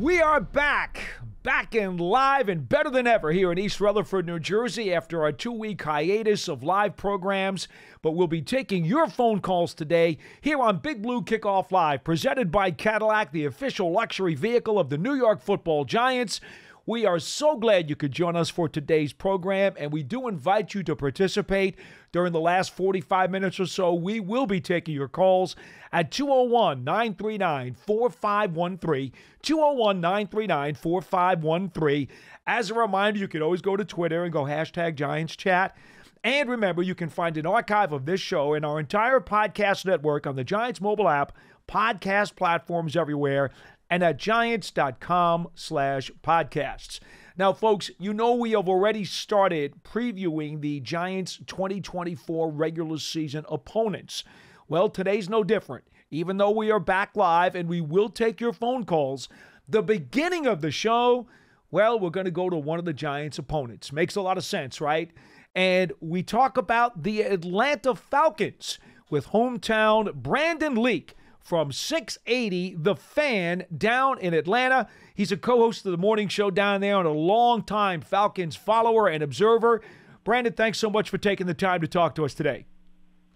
We are back, back and live and better than ever here in East Rutherford, New Jersey after a two week hiatus of live programs. But we'll be taking your phone calls today here on Big Blue Kickoff Live, presented by Cadillac, the official luxury vehicle of the New York football Giants. We are so glad you could join us for today's program, and we do invite you to participate during the last 45 minutes or so. We will be taking your calls at 201 939 4513. 201 939 4513. As a reminder, you can always go to Twitter and go hashtag Giants Chat. And remember, you can find an archive of this show and our entire podcast network on the Giants mobile app, podcast platforms everywhere, and at giants.com slash podcasts. Now, folks, you know we have already started previewing the Giants 2024 regular season opponents. Well, today's no different. Even though we are back live and we will take your phone calls, the beginning of the show, well, we're going to go to one of the Giants' opponents. Makes a lot of sense, right? And we talk about the Atlanta Falcons with Hometeam Brandon Leak from 680 The Fan down in Atlanta. He's a co host of the morning show down there and a long-time Falcons follower and observer. Brandon, thanks so much for taking the time to talk to us today.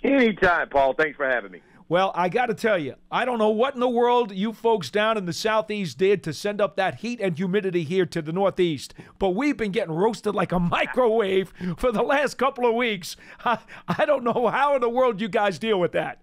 Anytime, Paul. Thanks for having me. Well, I got to tell you, I don't know what in the world you folks down in the southeast did to send up that heat and humidity here to the northeast, but we've been getting roasted like a microwave for the last couple of weeks. I, I don't know how in the world you guys deal with that.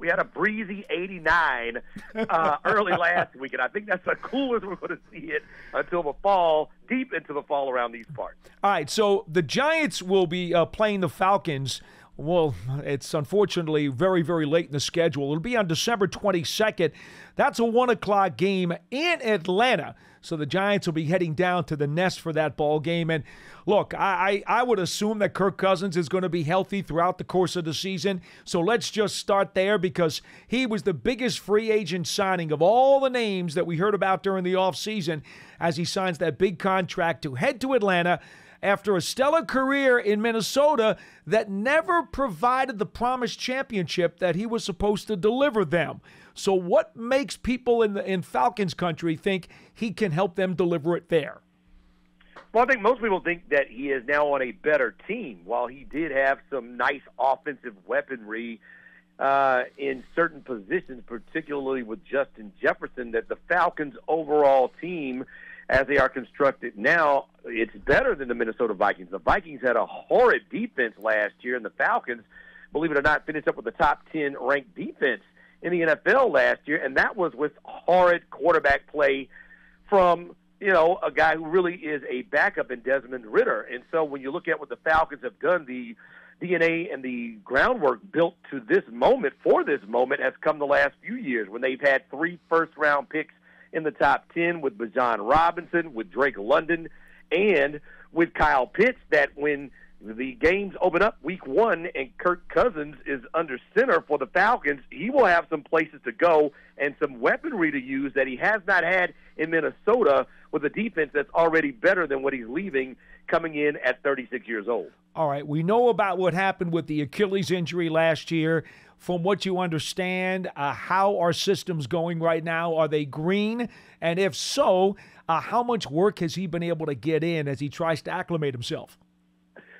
We had a breezy 89 uh, early last week, and I think that's the coolest we're going to see it until the fall, deep into the fall around these parts. All right, so the Giants will be uh, playing the Falcons. Well, it's unfortunately very, very late in the schedule. It'll be on December 22nd. That's a one o'clock game in Atlanta. So the Giants will be heading down to the nest for that ball game. And look, I, I, I would assume that Kirk Cousins is going to be healthy throughout the course of the season. So let's just start there because he was the biggest free agent signing of all the names that we heard about during the offseason as he signs that big contract to head to Atlanta after a stellar career in Minnesota that never provided the promised championship that he was supposed to deliver them. So, what makes people in the in Falcons country think he can help them deliver it there? Well, I think most people think that he is now on a better team. While he did have some nice offensive weaponry uh, in certain positions, particularly with Justin Jefferson, that the Falcons' overall team as they are constructed now, it's better than the Minnesota Vikings. The Vikings had a horrid defense last year, and the Falcons, believe it or not, finished up with the top 10 ranked defense in the NFL last year, and that was with horrid quarterback play from you know a guy who really is a backup in Desmond Ridder. And so when you look at what the Falcons have done, the DNA and the groundwork built to this moment for this moment has come the last few years when they've had three first round picks in the top 10 with Bijan Robinson, with Drake London, and with Kyle Pitts that when the games open up week one and Kirk Cousins is under center for the Falcons, he will have some places to go and some weaponry to use that he has not had in Minnesota with a defense that's already better than what he's leaving coming in at 36 years old. All right, we know about what happened with the Achilles injury last year. From what you understand, uh, how are systems going right now? Are they green? And if so, uh, how much work has he been able to get in as he tries to acclimate himself?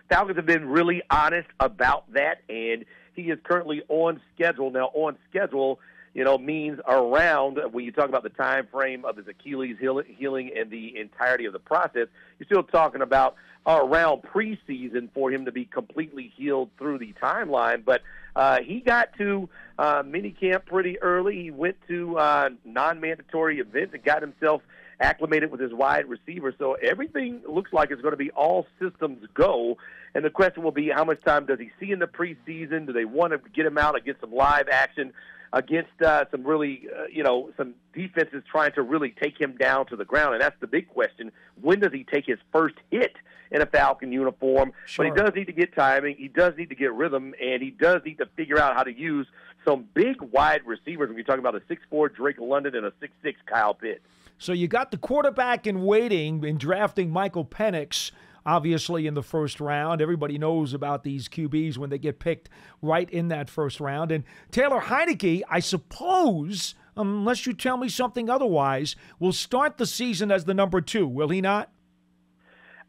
Falcons have been really honest about that, and he is currently on schedule. Now, on schedule, you know, means around when you talk about the time frame of his Achilles healing and the entirety of the process. You're still talking about around preseason for him to be completely healed through the timeline. But uh, he got to uh, minicamp pretty early. He went to uh, non-mandatory events and got himself acclimated with his wide receiver. So everything looks like it's going to be all systems go. And the question will be, how much time does he see in the preseason? Do they want to get him out and get some live action against uh, some really, uh, you know, some defenses trying to really take him down to the ground? And that's the big question. When does he take his first hit in a Falcon uniform? Sure. But he does need to get timing. He does need to get rhythm, and he does need to figure out how to use some big wide receivers when you're talking about a six-four Drake London and a six-six Kyle Pitts. So you got the quarterback in waiting in drafting Michael Penix obviously in the first round. Everybody knows about these QBs when they get picked right in that first round. And Taylor Heinicke, I suppose, unless you tell me something otherwise, will start the season as the number two, will he not?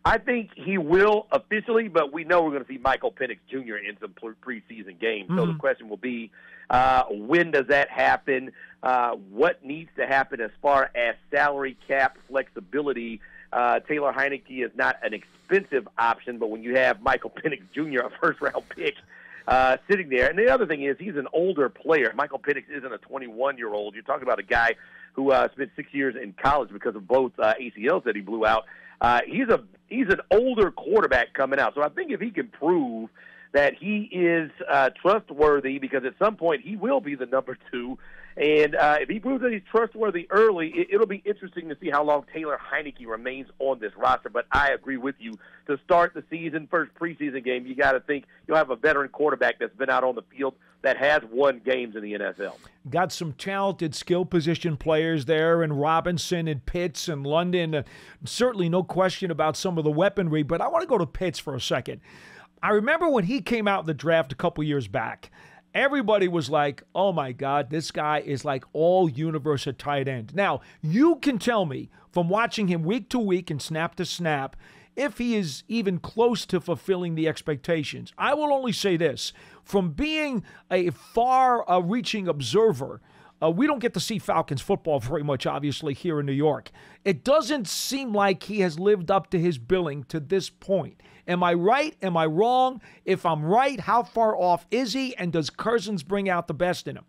I think he will officially, but we know we're going to see Michael Penix Jr. in some preseason games. Mm-hmm. So the mm-hmm. question will be, uh, when does that happen? Uh, what needs to happen as far as salary cap flexibility? Uh, Taylor Heinicke is not an expensive option, but when you have Michael Penix Jr., a first round pick, uh, sitting there, and the other thing is he's an older player. Michael Penix isn't a 21 year old. You're talking about a guy who uh, spent six years in college because of both uh, ACLs that he blew out. Uh, he's a he's an older quarterback coming out, so I think if he can prove that he is uh, trustworthy, because at some point he will be the number two, and uh, if he proves that he's trustworthy early, it, it'll be interesting to see how long Taylor Heinicke remains on this roster. But I agree with you. To start the season, first preseason game, you got to think you'll have a veteran quarterback that's been out on the field that has won games in the NFL. Got some talented skill position players there, and Robinson and Pitts and London. Uh, certainly, no question about some of the weaponry. But I want to go to Pitts for a second. I remember when he came out in the draft a couple years back everybody was like, oh my God, this guy is like all universe at tight end. Now, you can tell me from watching him week to week and snap to snap if he is even close to fulfilling the expectations. I will only say this from being a far uh, reaching observer uh, we don't get to see Falcons football very much, obviously, here in New York. It doesn't seem like he has lived up to his billing to this point. Am I right? Am I wrong? If I'm right, how far off is he? And does Cousins bring out the best in him?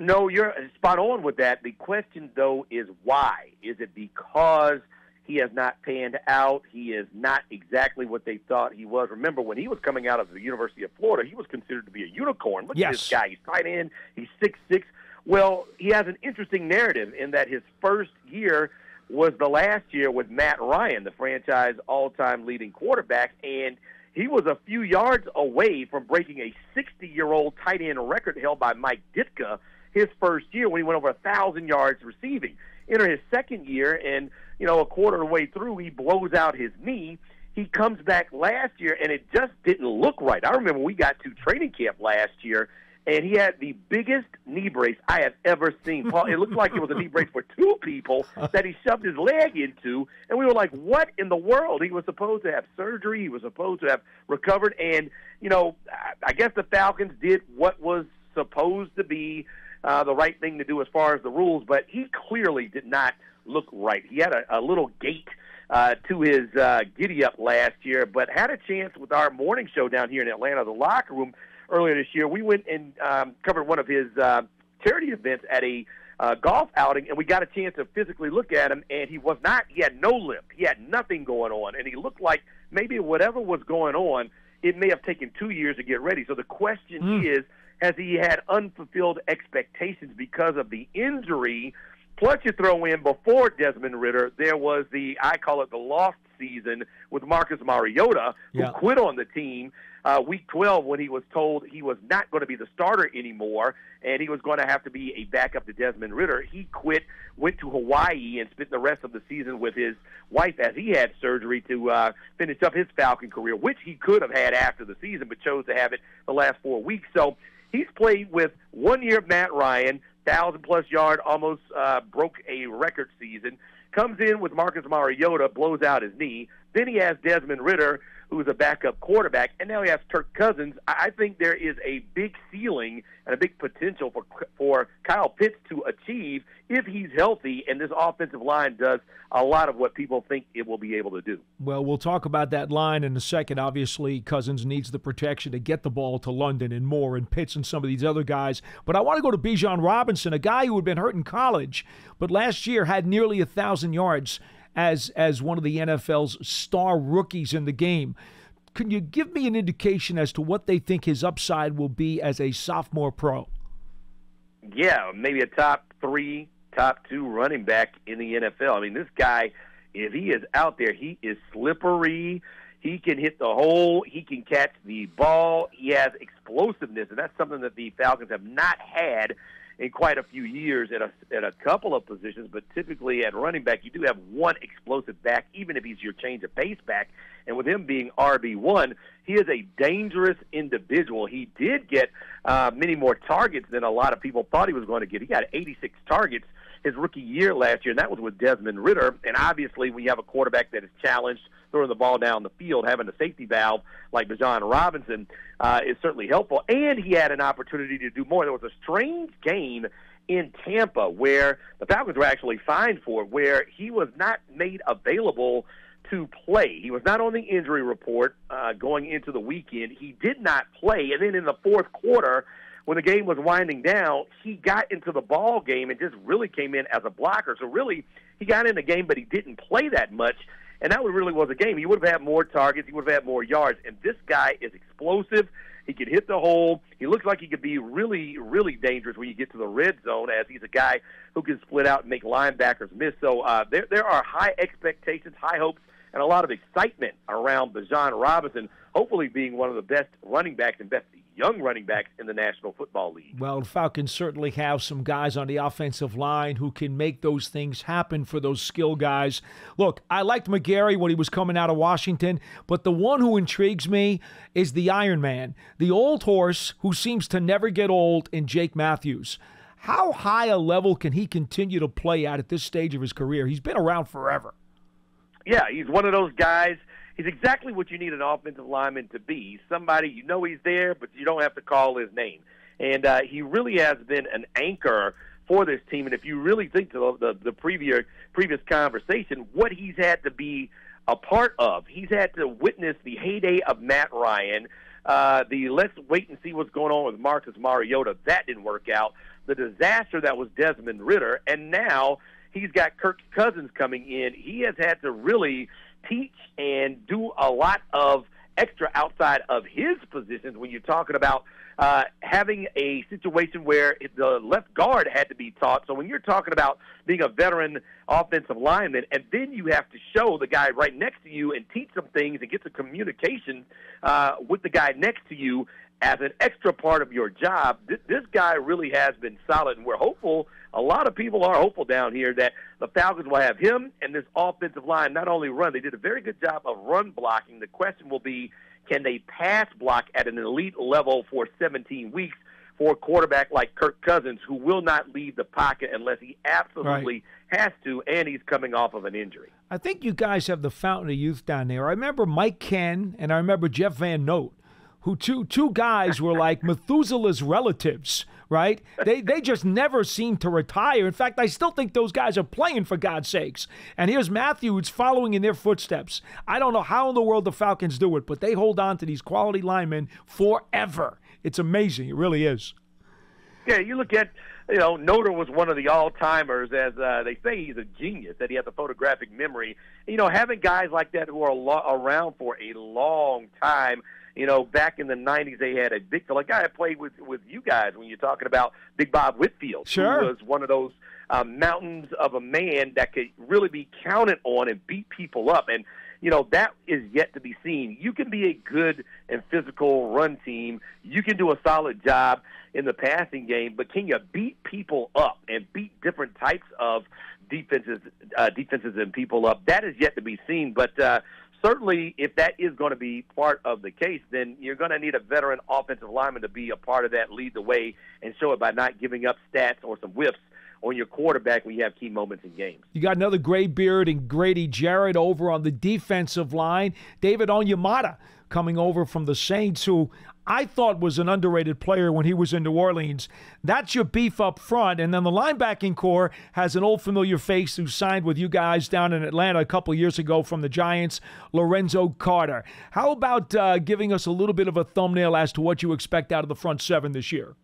No, you're spot on with that. The question, though, is why? Is it because he has not panned out? He is not exactly what they thought he was. Remember, when he was coming out of the University of Florida, he was considered to be a unicorn. Look yes. at this guy. He's tight end. He's six six. Well, he has an interesting narrative in that his first year was the last year with Matt Ryan, the franchise all-time leading quarterback, and he was a few yards away from breaking a 60-year-old tight end record held by Mike Ditka his first year when he went over a thousand yards receiving. Enter his second year, and you know a quarter of the way through, he blows out his knee. He comes back last year, and it just didn't look right. I remember we got to training camp last year, and he had the biggest knee brace I have ever seen. Paul, it looked like it was a knee brace for two people that he shoved his leg into, and we were like, "What in the world?" He was supposed to have surgery. He was supposed to have recovered, and you know, I guess the Falcons did what was supposed to be uh, the right thing to do as far as the rules, but he clearly did not look right. He had a, a little gait uh, to his uh, giddy up last year, but had a chance with our morning show down here in Atlanta, the locker room earlier this year. We went and um, covered one of his uh, charity events at a uh, golf outing, and we got a chance to physically look at him, and he was not, he had no limp. He had nothing going on, and he looked like maybe whatever was going on, it may have taken two years to get ready. So the question mm. is, has he had unfulfilled expectations because of the injury? Plus, you throw in before Desmond Ridder, there was the I call it the lost season with Marcus Mariota, who yeah. quit on the team uh, week 12 when he was told he was not going to be the starter anymore and he was going to have to be a backup to Desmond Ridder. He quit, went to Hawaii, and spent the rest of the season with his wife as he had surgery to uh, finish up his Falcon career, which he could have had after the season, but chose to have it the last four weeks. So he's played with one year of Matt Ryan, thousand plus yard, almost uh, broke a record season. Comes in with Marcus Mariota, blows out his knee. Then he has Desmond Ridder, who's a backup quarterback, and now he has Kirk Cousins. I think there is a big ceiling and a big potential for for Kyle Pitts to achieve if he's healthy, and this offensive line does a lot of what people think it will be able to do. Well, we'll talk about that line in a second. Obviously, Cousins needs the protection to get the ball to London and Moore and Pitts and some of these other guys. But I want to go to Bijan Robinson, a guy who had been hurt in college, but last year had nearly a thousand yards as as one of the NFL's star rookies in the game. Can you give me an indication as to what they think his upside will be as a sophomore pro? Yeah, maybe a top three, top two running back in the NFL. I mean, this guy, if he is out there, he is slippery. He can hit the hole. He can catch the ball. He has explosiveness, and that's something that the Falcons have not had in quite a few years at a at a couple of positions, but typically at running back, you do have one explosive back, even if he's your change of pace back. And with him being RB one, he is a dangerous individual. He did get uh, many more targets than a lot of people thought he was going to get. He got 86 targets his rookie year last year, and that was with Desmond Ridder. And obviously, when you have a quarterback that is challenged throwing the ball down the field, having a safety valve like Bijan Robinson uh, is certainly helpful. And he had an opportunity to do more. There was a strange game in Tampa where the Falcons were actually fined for, where he was not made available to play. He was not on the injury report uh, going into the weekend. He did not play, and then in the fourth quarter, when the game was winding down, he got into the ball game and just really came in as a blocker. So really, he got in the game, but he didn't play that much. And that would really was a game. He would have had more targets. He would have had more yards. And this guy is explosive. He can hit the hole. He looks like he could be really, really dangerous when you get to the red zone, as he's a guy who can split out and make linebackers miss. So uh, there, there are high expectations, high hopes, and a lot of excitement around Bijan Robinson, hopefully being one of the best running backs and best young running backs in the National Football League. Well, the Falcons certainly have some guys on the offensive line who can make those things happen for those skill guys. Look, I liked McGary when he was coming out of Washington, but the one who intrigues me is the Iron Man, the old horse who seems to never get old in Jake Matthews. How high a level can he continue to play at at this stage of his career? He's been around forever. Yeah, he's one of those guys – he's exactly what you need an offensive lineman to be. Somebody you know he's there, but you don't have to call his name. And uh, he really has been an anchor for this team. And if you really think of the, the previous previous conversation, what he's had to be a part of, he's had to witness the heyday of Matt Ryan. Uh, the let's wait and see what's going on with Marcus Mariota. That didn't work out. The disaster that was Desmond Ridder, and now he's got Kirk Cousins coming in. He has had to really teach and do a lot of extra outside of his positions when you're talking about uh, having a situation where the left guard had to be taught. So when you're talking about being a veteran offensive lineman, and then you have to show the guy right next to you and teach some things and get the communication uh, with the guy next to you as an extra part of your job, th- this guy really has been solid, and we're hopeful. A lot of people are hopeful down here that the Falcons will have him and this offensive line not only run, they did a very good job of run blocking. The question will be, can they pass block at an elite level for 17 weeks for a quarterback like Kirk Cousins, who will not leave the pocket unless he absolutely right. has to, and he's coming off of an injury. I think you guys have the fountain of youth down there. I remember Mike Kenn and I remember Jeff Van Note who two two guys were like Methuselah's relatives, right? They they just never seem to retire. In fact, I still think those guys are playing for God's sakes. And here's Matthews following in their footsteps. I don't know how in the world the Falcons do it, but they hold on to these quality linemen forever. It's amazing. It really is. Yeah, you look at you know, Noter was one of the all timers, as uh, they say he's a genius, that he has a photographic memory. You know, having guys like that who are lo- around for a long time you know, back in the '90s, they had a big like guy that played with with you guys when you're talking about Big Bob Whitfield, sure. who was one of those um, mountains of a man that could really be counted on and beat people up. And you know that is yet to be seen. You can be a good and physical run team. You can do a solid job in the passing game, but can you beat people up and beat different types of defenses, uh, defenses and people up? That is yet to be seen. But uh, certainly, if that is going to be part of the case, then you're going to need a veteran offensive lineman to be a part of that, lead the way, and show it by not giving up stats or some whiffs on your quarterback when you have key moments in games. You got another gray beard and Grady Jarrett over on the defensive line. David Onyemata coming over from the Saints, who I thought was an underrated player when he was in New Orleans. That's your beef up front. And then the linebacking corps has an old familiar face who signed with you guys down in Atlanta a couple years ago from the Giants, Lorenzo Carter. How about uh, giving us a little bit of a thumbnail as to what you expect out of the front seven this year?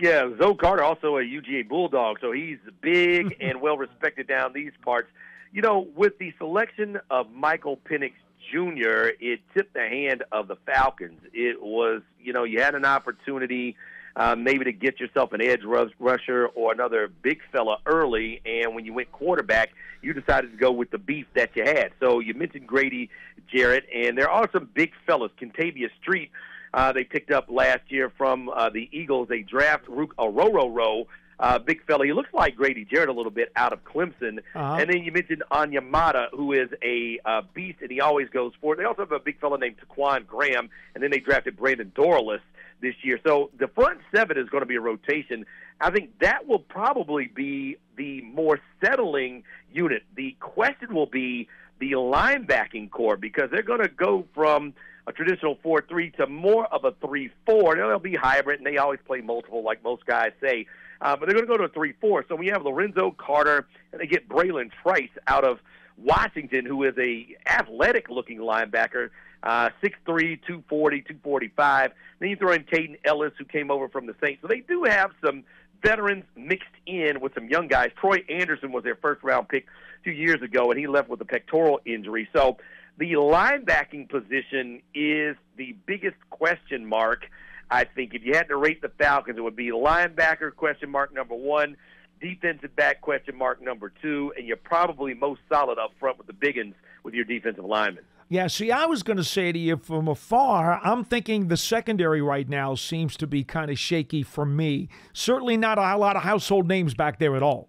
Yeah, Zo Carter, also a UGA Bulldog, so he's big and well respected down these parts. You know, with the selection of Michael Penix Jr., it tipped the hand of the Falcons. It was, you know, you had an opportunity uh, maybe to get yourself an edge rusher or another big fella early, and when you went quarterback, you decided to go with the beef that you had. So you mentioned Grady Jarrett, and there are some big fellas. Kentavius Street, uh, they picked up last year from uh, the Eagles. They draft Ruke Orhorhoro uh, big fella. He looks like Grady Jarrett a little bit out of Clemson. Uh-huh. And then you mentioned Onyemata, who is a uh, beast, and he always goes for it. They also have a big fella named Ta'Quon Graham, and then they drafted Brandon Dorlus this year. So the front seven is going to be a rotation. I think that will probably be the more settling unit. The question will be the linebacking corps because they're going to go from a traditional 4 3 to more of a 3 4. They'll be hybrid, and they always play multiple, like most guys say. Uh, but they're going to go to a 3 4. So we have Lorenzo Carter, and they get Bralen Trice out of Washington, who is a athletic looking linebacker, uh, 6'3, 240, 245. Then you throw in Kaden Elliss, who came over from the Saints. So they do have some veterans mixed in with some young guys. Troy Anderson was their first round pick two years ago, and he left with a pectoral injury. So the linebacking position is the biggest question mark. I think if you had to rate the Falcons, it would be linebacker question mark number one, defensive back question mark number two, and you're probably most solid up front with the biggins with your defensive linemen. Yeah, see, I was going to say to you from afar, I'm thinking the secondary right now seems to be kind of shaky for me. Certainly not a lot of household names back there at all.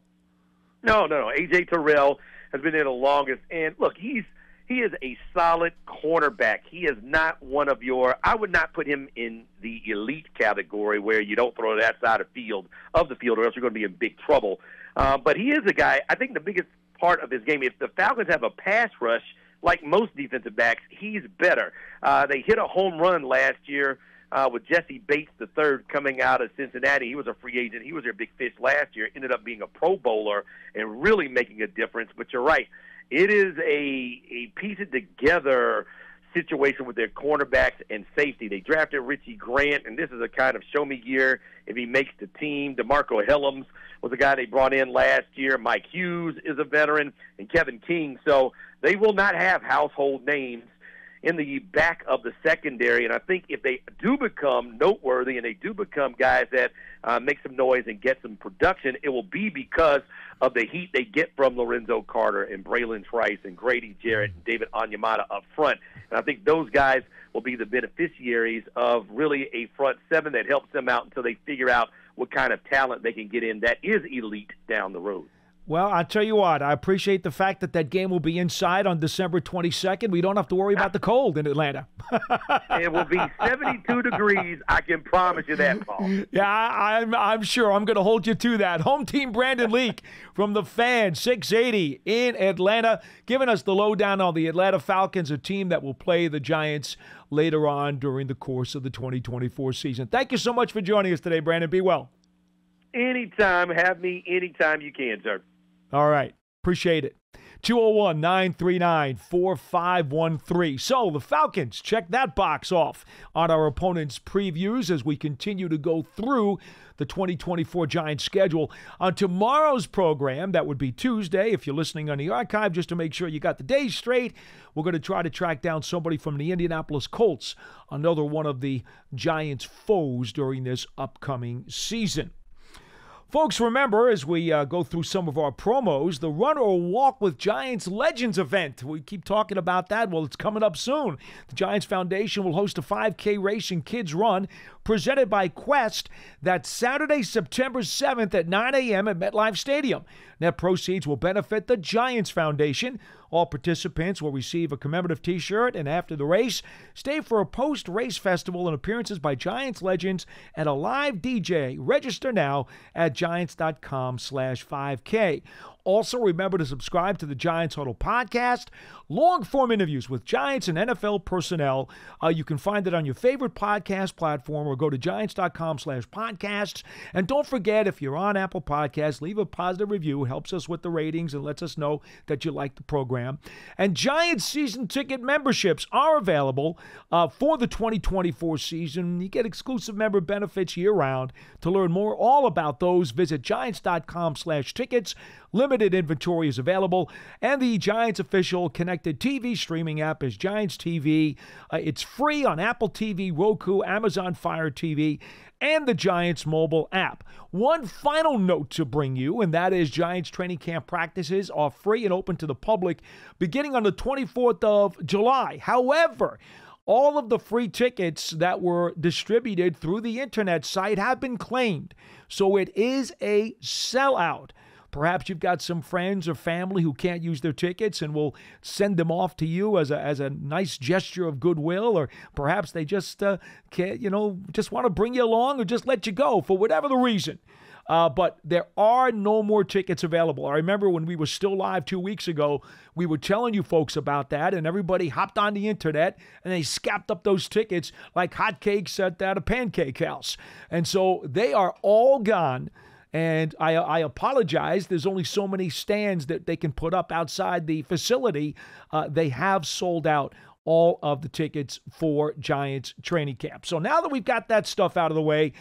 No, no, no. AJ Terrell has been there the longest, and look, he's he is a solid cornerback. He is not one of your. I would not put him in the elite category where you don't throw that side of field of the field, or else you're going to be in big trouble. Uh, but he is a guy. I think the biggest part of his game, if the Falcons have a pass rush like most defensive backs, he's better. Uh, they hit a home run last year uh, with Jessie Bates the third coming out of Cincinnati. He was a free agent. He was their big fish last year. Ended up being a Pro Bowler and really making a difference. But you're right, it is a a piece it together situation with their cornerbacks and safety. They drafted Richie Grant, and this is a kind of show me year if he makes the team. DeMarcco Hellams was a guy they brought in last year. Mike Hughes is a veteran, and Kevin King. So they will not have household names in the back of the secondary. And I think if they do become noteworthy and they do become guys that uh, make some noise and get some production, it will be because of the heat they get from Lorenzo Carter and Bralen Trice and Grady Jarrett and David Onyemata up front. And I think those guys will be the beneficiaries of really a front seven that helps them out until they figure out what kind of talent they can get in that is elite down the road. Well, I'll tell you what, I appreciate the fact that that game will be inside on December 22nd. We don't have to worry about the cold in Atlanta. it will be 72 degrees. I can promise you that, Paul. Yeah, I, am I'm, I'm sure. I'm going to hold you to that. Home team Brandon Leak from the fan 680 in Atlanta, giving us the lowdown on the Atlanta Falcons, a team that will play the Giants later on during the course of the 2024 season. Thank you so much for joining us today, Brandon. Be well. Anytime. Have me anytime you can, sir. All right. Appreciate it. 201 939 4513. So the Falcons check that box off on our opponent's previews as we continue to go through the 2024 Giants schedule. On tomorrow's program, that would be Tuesday, if you're listening on the archive, just to make sure you got the days straight, we're going to try to track down somebody from the Indianapolis Colts, another one of the Giants' foes during this upcoming season. Folks, remember as we uh, go through some of our promos, the Run or Walk with Giants Legends event. We keep talking about that. Well, it's coming up soon. The Giants Foundation will host a 5K race and kids run presented by Quest that Saturday, September 7th at 9 a.m. at MetLife Stadium. Net proceeds will benefit the Giants Foundation. All participants will receive a commemorative t-shirt and after the race, stay for a post-race festival and appearances by Giants legends and a live DJ. Register now at giants.com slash 5K. Also, remember to subscribe to the Giants Huddle podcast, long form interviews with Giants and NFL personnel. Uh, you can find it on your favorite podcast platform or go to giants.com slash podcasts. And don't forget, if you're on Apple Podcasts, leave a positive review. Helps us with the ratings and lets us know that you like the program. And Giants season ticket memberships are available uh, for the 2024 season. You get exclusive member benefits year round. To learn more all about those, visit giants.com slash tickets. Limited inventory is available, and the Giants official connected TV streaming app is Giants TV. Uh, it's free on Apple TV, Roku, Amazon Fire TV, and the Giants mobile app. One final note to bring you, and that is Giants training camp practices are free and open to the public beginning on the 24th of July. However, all of the free tickets that were distributed through the internet site have been claimed. So it is a sellout. Perhaps you've got some friends or family who can't use their tickets and will send them off to you as a, as a nice gesture of goodwill, or perhaps they just uh, can't, you know, just want to bring you along or just let you go for whatever the reason. Uh, but there are no more tickets available. I remember when we were still live two weeks ago, we were telling you folks about that, and everybody hopped on the internet and they scapped up those tickets like hotcakes at, at a pancake house. And so they are all gone. And I, I, apologize. There's only so many stands that they can put up outside the facility. Uh, they have sold out all of the tickets for Giants training camp. So now that we've got that stuff out of the way,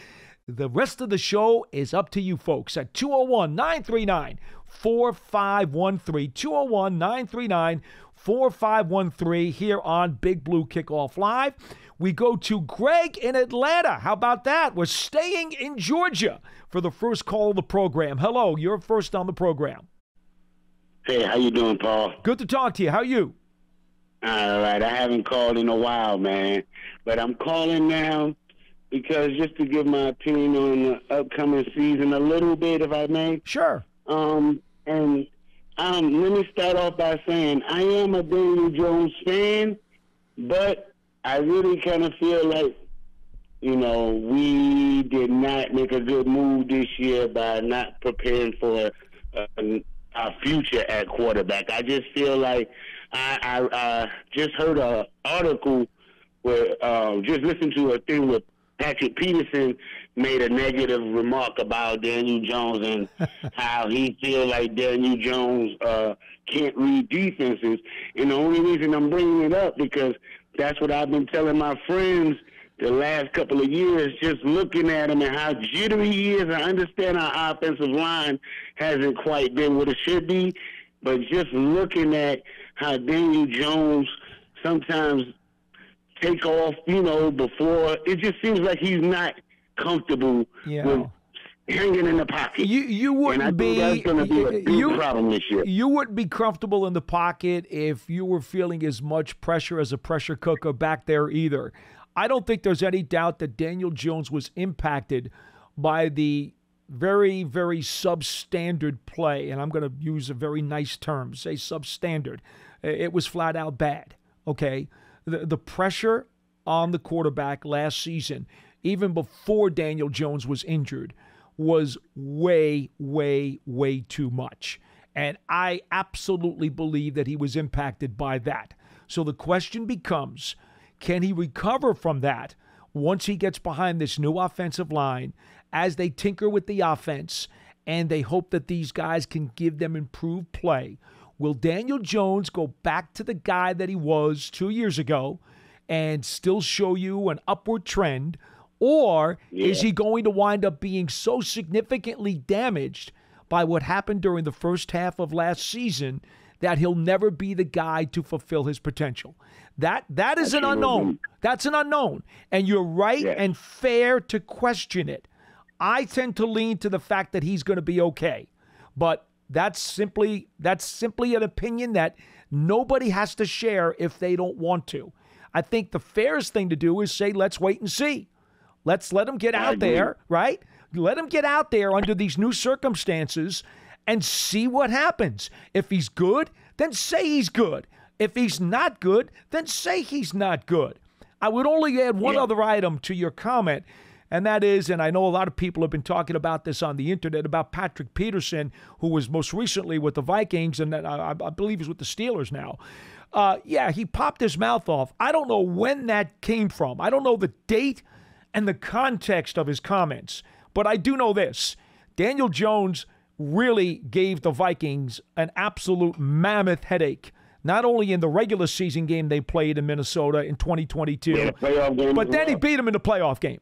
the rest of the show is up to you folks at 201 939 4513. 201 939 4513 here on Big Blue Kickoff Live. We go to Greg in Atlanta. How about that? We're staying in Georgia for the first call of the program. Hello, you're first on the program. Hey, how you doing, Paul? Good to talk to you. How are you? All right. I haven't called in a while, man, but I'm calling now because just to give my opinion on the upcoming season a little bit, if I may. Sure. Um, and um, let me start off by saying I am a Daniel Jones fan, but I really kind of feel like, you know, we did not make a good move this year by not preparing for uh, our future at quarterback. I just feel like I, I, I just heard an article where uh, just listened to a thing with Patrick Peterson made a negative remark about Daniel Jones and how he feel like Daniel Jones uh, can't read defenses. And the only reason I'm bringing it up because that's what I've been telling my friends the last couple of years, just looking at him and how jittery he is. I understand our offensive line hasn't quite been what it should be, but just looking at how Daniel Jones sometimes take off, you know, before. It just seems like he's not comfortable yeah. with hanging in the pocket. You you wouldn't be, be you, problem this year. You wouldn't be comfortable in the pocket if you were feeling as much pressure as a pressure cooker back there either. I don't think there's any doubt that Daniel Jones was impacted by the very, very substandard play, and I'm going to use a very nice term, say substandard. It was flat out bad. Okay, the, the pressure on the quarterback last season, even before Daniel Jones was injured, was way, way, way too much. And I absolutely believe that he was impacted by that. So the question becomes can he recover from that once he gets behind this new offensive line as they tinker with the offense and they hope that these guys can give them improved play? Will Daniel Jones go back to the guy that he was two years ago and still show you an upward trend? Or yeah. is he going to wind up being so significantly damaged by what happened during the first half of last season that he'll never be the guy to fulfill his potential? That that is an unknown. That's an unknown. And you're right yeah. and fair to question it. I tend to lean to the fact that he's going to be okay. But that's simply that's simply an opinion that nobody has to share if they don't want to. I think the fairest thing to do is say let's wait and see. Let's let him get out there, right? Let him get out there under these new circumstances and see what happens. If he's good, then say he's good. If he's not good, then say he's not good. I would only add one yeah. other item to your comment and that is, and I know a lot of people have been talking about this on the internet about Patrick Peterson, who was most recently with the Vikings, and I, I believe he's with the Steelers now. Uh, yeah, he popped his mouth off. I don't know when that came from. I don't know the date and the context of his comments, but I do know this: Daniel Jones really gave the Vikings an absolute mammoth headache not only in the regular season game they played in Minnesota in 2022, yeah, but then he beat them in the playoff game.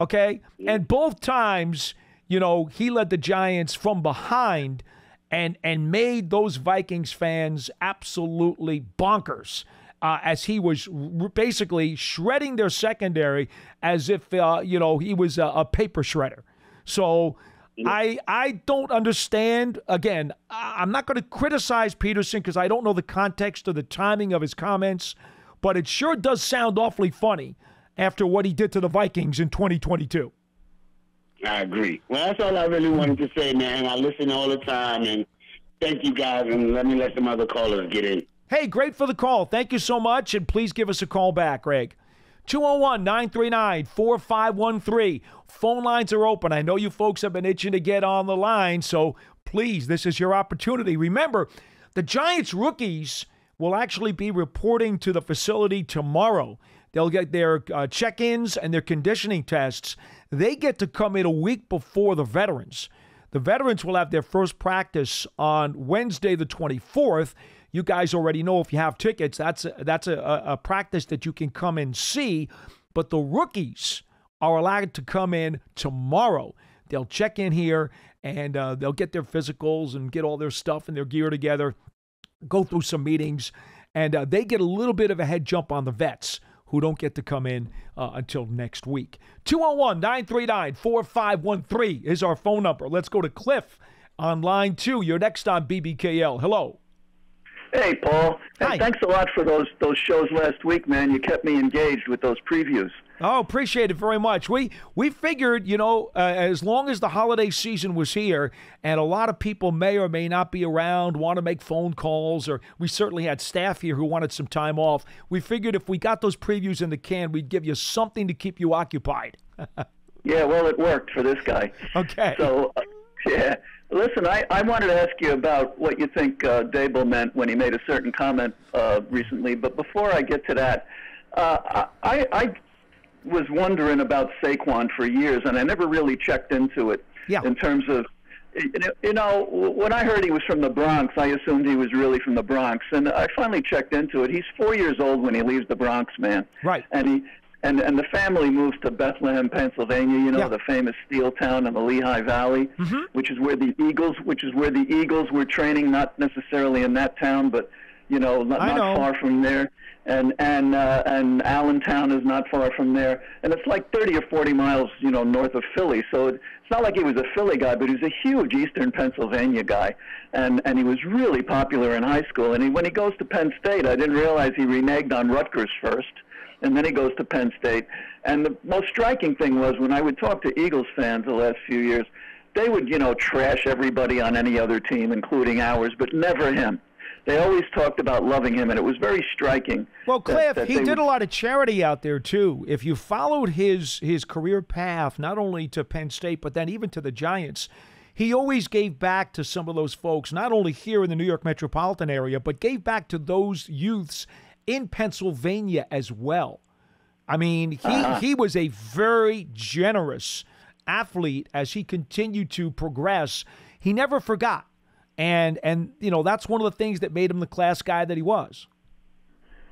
Okay. And both times, you know, he led the Giants from behind and and made those Vikings fans absolutely bonkers. Uh, as he was r- basically shredding their secondary as if uh, you know he was a, a paper shredder. So I I don't understand. Again, I'm not going to criticize Peterson because I don't know the context or the timing of his comments. but it sure does sound awfully funny after what he did to the Vikings in 2022. I agree. Well, that's all I really wanted to say, man. I listen all the time, and thank you guys, and let me let some other callers get in. Hey, great for the call. Thank you so much, and please give us a call back, Greg. 201 939 4513. Phone lines are open. I know you folks have been itching to get on the line, so please, this is your opportunity. Remember, the Giants rookies will actually be reporting to the facility tomorrow. They'll get their uh, check ins and their conditioning tests. They get to come in a week before the veterans. The veterans will have their first practice on Wednesday, the 24th. You guys already know if you have tickets, that's a, that's a, a practice that you can come and see. But the rookies are allowed to come in tomorrow. They'll check in here and uh, they'll get their physicals and get all their stuff and their gear together, go through some meetings, and uh, they get a little bit of a head jump on the vets who don't get to come in uh, until next week. 201 939 4513 is our phone number. Let's go to Cliff on line two. You're next on BBKL. Hello. Hey, Paul. Hi. thanks a lot for those those shows last week, man. You kept me engaged with those previews. Oh, appreciate it very much. We we figured, you know, uh, as long as the holiday season was here, and a lot of people may or may not be around, want to make phone calls, or we certainly had staff here who wanted some time off. We figured if we got those previews in the can, we'd give you something to keep you occupied. Yeah, well, it worked for this guy. Okay. So, uh, yeah. Listen, I, I wanted to ask you about what you think uh, Daboll meant when he made a certain comment uh, recently. But before I get to that, uh, I, I was wondering about Saquon for years, and I never really checked into it Yeah. in terms of. You know, when I heard he was from the Bronx, I assumed he was really from the Bronx, and I finally checked into it. He's four years old when he leaves the Bronx, man. Right. And he and and the family moves to Bethlehem, Pennsylvania. You know, Yeah. the famous steel town in the Lehigh Valley, which is where the Eagles, which is where the Eagles were training. Not necessarily in that town, but you know, not, not know. far from there. And and uh, and Allentown is not far from there, and it's like 30 or 40 miles, you know, north of Philly. So it, it's not like he was a Philly guy, but he was a huge Eastern Pennsylvania guy, and and he was really popular in high school. And he, when he goes to Penn State, I didn't realize he reneged on Rutgers first and then he goes to Penn State. And the most striking thing was when I would talk to Eagles fans the last few years, they would, you know, trash everybody on any other team, including ours, but never him. They always talked about loving him, and it was very striking. Well, Cliff, that he did would- a lot of charity out there too. If you followed his his career path, not only to Penn State, but then even to the Giants, he always gave back to some of those folks, not only here in the New York metropolitan area, but gave back to those youths in Pennsylvania as well. I mean, he he was a very generous athlete as he continued to progress. He never forgot. And and you know, that's one of the things that made him the class guy that he was.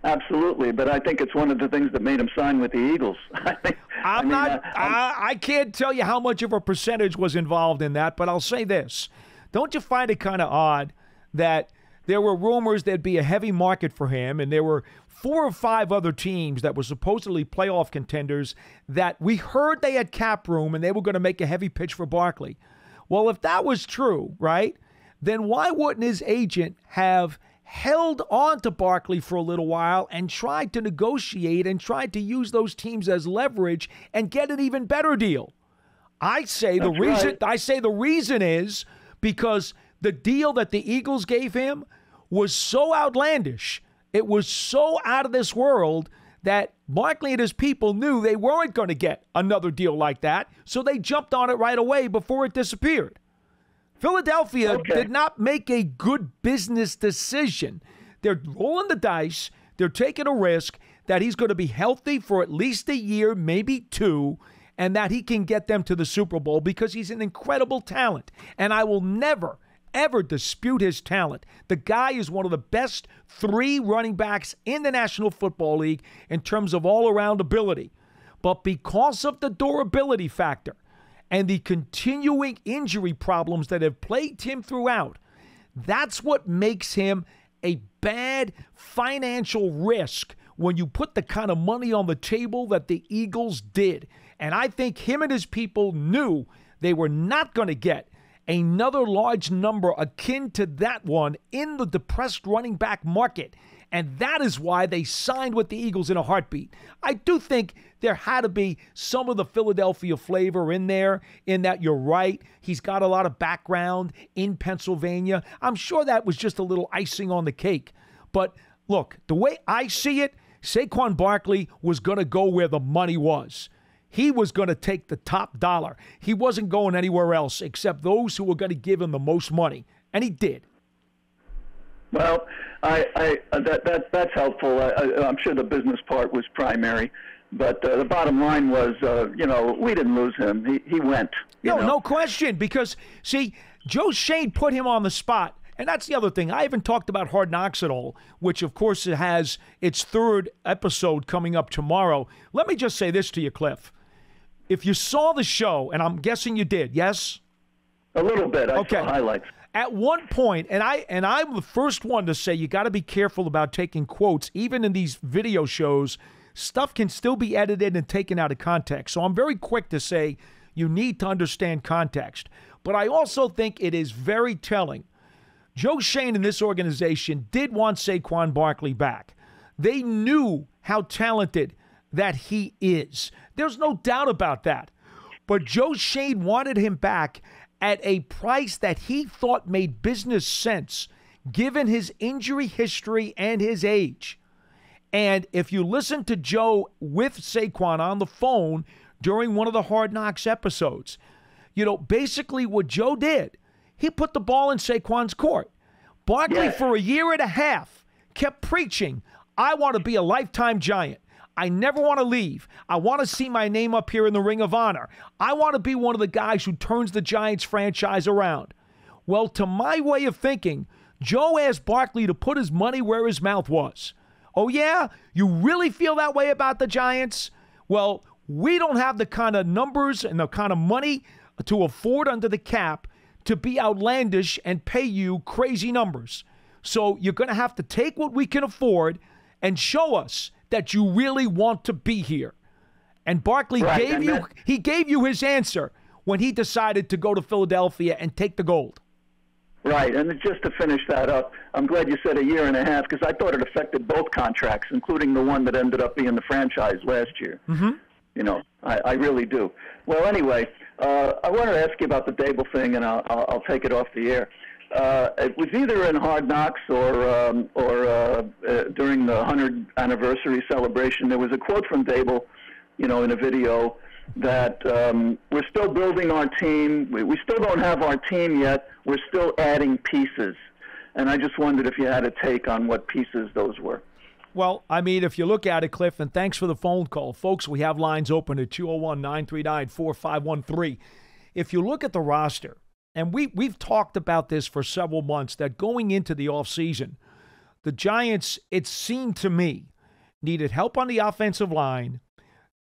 Absolutely, but I think it's one of the things that made him sign with the Eagles. I think- I I'm mean, not. uh, I, I can't tell you how much of a percentage was involved in that, but I'll say this: Don't you find it kind of odd that there were rumors there'd be a heavy market for him, and there were four or five other teams that were supposedly playoff contenders that we heard they had cap room and they were going to make a heavy pitch for Barkley. Well, if that was true, right, then why wouldn't his agent have held on to Barkley for a little while and tried to negotiate and tried to use those teams as leverage and get an even better deal? I say the reason right. I say the reason is because the deal that the Eagles gave him was so outlandish. It was so out of this world that Barkley and his people knew they weren't going to get another deal like that, so they jumped on it right away before it disappeared. Philadelphia Okay. did not make a good business decision. They're rolling the dice, they're taking a risk that he's going to be healthy for at least a year, maybe two, and that he can get them to the Super Bowl because he's an incredible talent. And I will never, ever dispute his talent. The guy is one of the best three running backs in the National Football League in terms of all around ability. But because of the durability factor, and the continuing injury problems that have plagued him throughout, that's what makes him a bad financial risk when you put the kind of money on the table that the Eagles did. And I think him and his people knew they were not going to get another large number akin to that one in the depressed running back market. And that is why they signed with the Eagles in a heartbeat. I do think there had to be some of the Philadelphia flavor in there, in that you're right. He's got a lot of background in Pennsylvania. I'm sure that was just a little icing on the cake. But look, the way I see it, Saquon Barkley was going to go where the money was. He was going to take the top dollar. He wasn't going anywhere else except those who were going to give him the most money. And he did. Well, I, I uh, that that that's helpful. I, I, I'm sure the business part was primary, but uh, the bottom line was, uh, you know, we didn't lose him. He he went. No, know? no question. Because see, Joe Schoen put him on the spot. And that's the other thing. I haven't talked about Hard Knocks at all, which of course it has its third episode coming up tomorrow. Let me just say this to you, Cliff. If you saw the show, and I'm guessing you did, yes? A little bit. I Okay. saw highlights. At one point, and I and I'm the first one to say you got to be careful about taking quotes, even in these video shows. Stuff can still be edited and taken out of context. So I'm very quick to say you need to understand context. But I also think it is very telling. Joe Schoen and this organization did want Saquon Barkley back. They knew how talented that he is. There's no doubt about that. But Joe Schoen wanted him back at a price that he thought made business sense given his injury history and his age. And if you listen to Joe with Saquon on the phone during one of the Hard Knocks episodes, you know, basically what Joe did, he put the ball in Saquon's court. Barkley, for a year and a half, kept preaching, I want to be a lifetime giant. I never want to leave. I want to see my name up here in the Ring of Honor. I want to be one of the guys who turns the Giants franchise around. Well, to my way of thinking, Joe asked Barkley to put his money where his mouth was. Oh, yeah? You really feel that way about the Giants? Well, we don't have the kind of numbers and the kind of money to afford under the cap to be outlandish and pay you crazy numbers. So you're going to have to take what we can afford and show us that you really want to be here. And Barkley Right, gave and you he gave you his answer when he decided to go to Philadelphia and take the gold. Right, and just to finish that up, I'm glad you said a year and a half because I thought it affected both contracts, including the one that ended up being the franchise last year. Mm-hmm. You know, I, I really do. Well, anyway, uh, I wanted to ask you about the Daboll thing, and I'll, I'll, I'll take it off the air. Uh, it was either in Hard Knocks or um, or uh, uh, during the 100th anniversary celebration. There was a quote from Daboll, you know, in a video that um, we're still building our team. We, we still don't have our team yet. We're still adding pieces. And I just wondered if you had a take on what pieces those were. Well, I mean, if you look at it, Cliff, and thanks for the phone call. Folks, we have lines open at 201 939 4513. If you look at the roster, and we, we've talked about this for several months, that going into the offseason, the Giants, it seemed to me, needed help on the offensive line.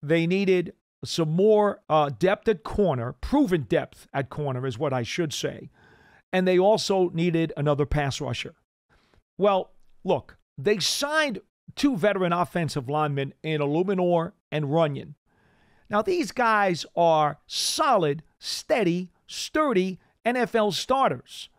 They needed some more uh, depth at corner, proven depth at corner is what I should say. And they also needed another pass rusher. Well, look, they signed two veteran offensive linemen in Eluemunor and Runyan. Now, these guys are solid, steady, sturdy NFL starters.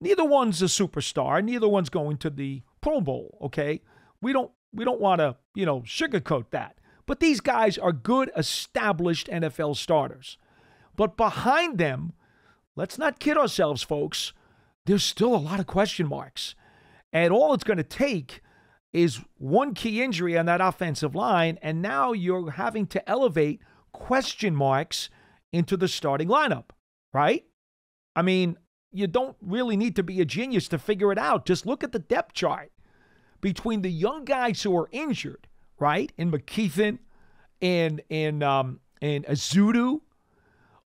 Neither one's a superstar. Neither one's going to the Pro Bowl. Okay, we don't we don't want to you know sugarcoat that. But these guys are good, established NFL starters. But behind them, let's not kid ourselves, folks. There's still a lot of question marks, and all it's going to take is one key injury on that offensive line, and now you're having to elevate question marks into the starting lineup, right? I mean, you don't really need to be a genius to figure it out. Just look at the depth chart between the young guys who are injured, right? In McKethan and in um and Ezeudu.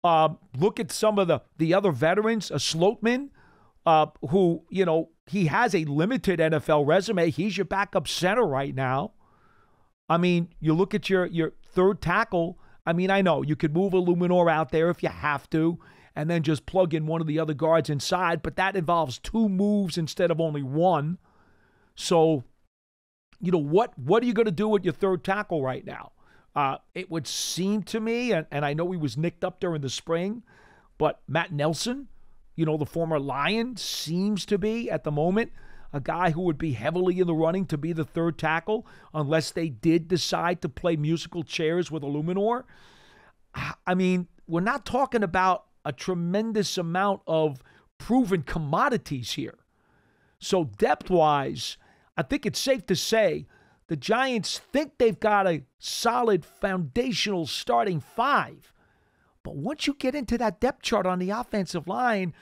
Uh, look at some of the the other veterans, a Schlottmann, uh, who you know he has a limited NFL resume. He's your backup center right now. I mean, you look at your your third tackle. I mean, I know you could move Eluemunor out there if you have to, and then just plug in one of the other guards inside, but that involves two moves instead of only one. So, you know what what are you going to do with your third tackle right now? Uh, it would seem to me, and, and I know he was nicked up during the spring, but Matt Nelson, you know, the former Lion seems to be at the moment a guy who would be heavily in the running to be the third tackle unless they did decide to play musical chairs with Eluemunor. I mean, we're not talking about a tremendous amount of proven commodities here. So, depth wise, I think it's safe to say the Giants think they've got a solid foundational starting five. But once you get into that depth chart on the offensive line,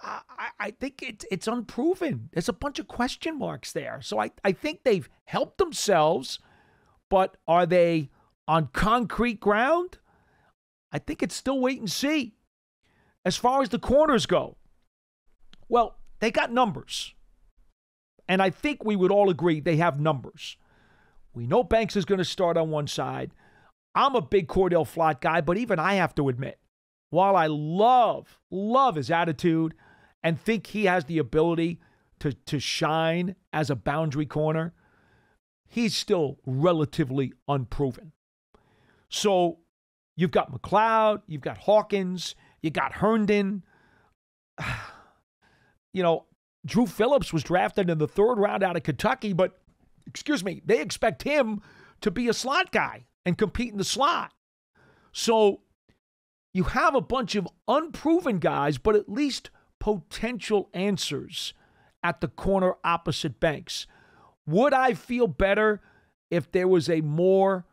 I, I think it's it's unproven. There's a bunch of question marks there. So I, I think they've helped themselves, but are they on concrete ground? I think it's still wait and see. As far as the corners go, well, they got numbers. And I think we would all agree they have numbers. We know Banks is going to start on one side. I'm a big Cordell Flott guy, but even I have to admit, while I love, love his attitude and think he has the ability to, to shine as a boundary corner, he's still relatively unproven. So you've got McCloud, you've got Hawkins, you got Herndon. You know, Dru Phillips was drafted in the third round out of Kentucky, but excuse me, they expect him to be a slot guy and compete in the slot. So you have a bunch of unproven guys, but at least potential answers at the corner opposite Banks. Would I feel better if there was a more